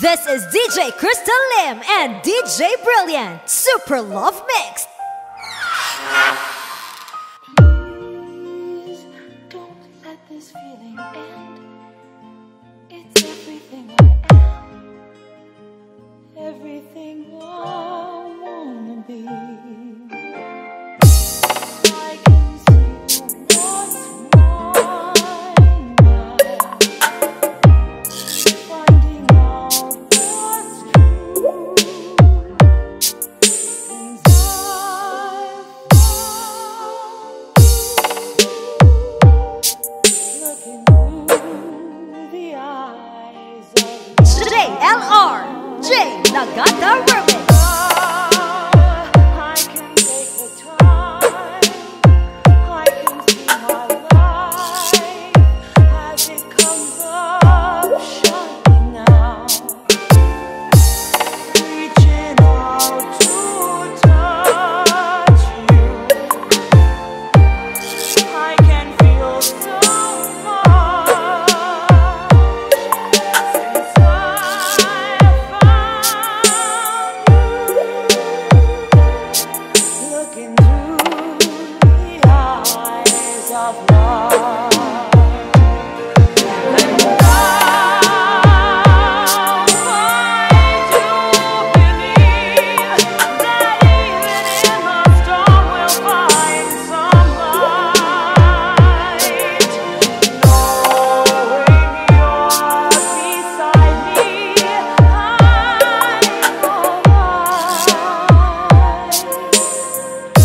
This is DJ Crystal Lim and DJ Brilliant Super Love Mix. I got the work.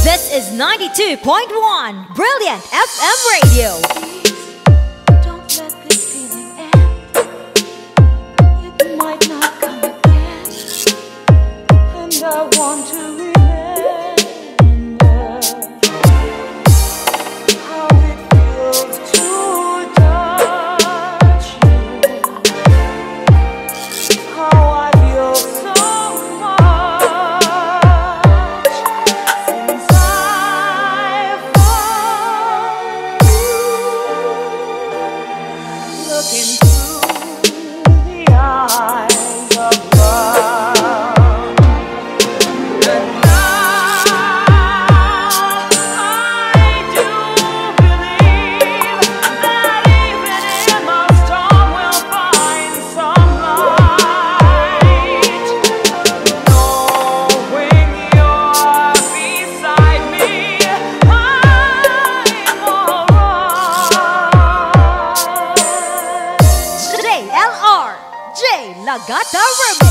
This is 92.1 Brilliant FM Radio. got the room.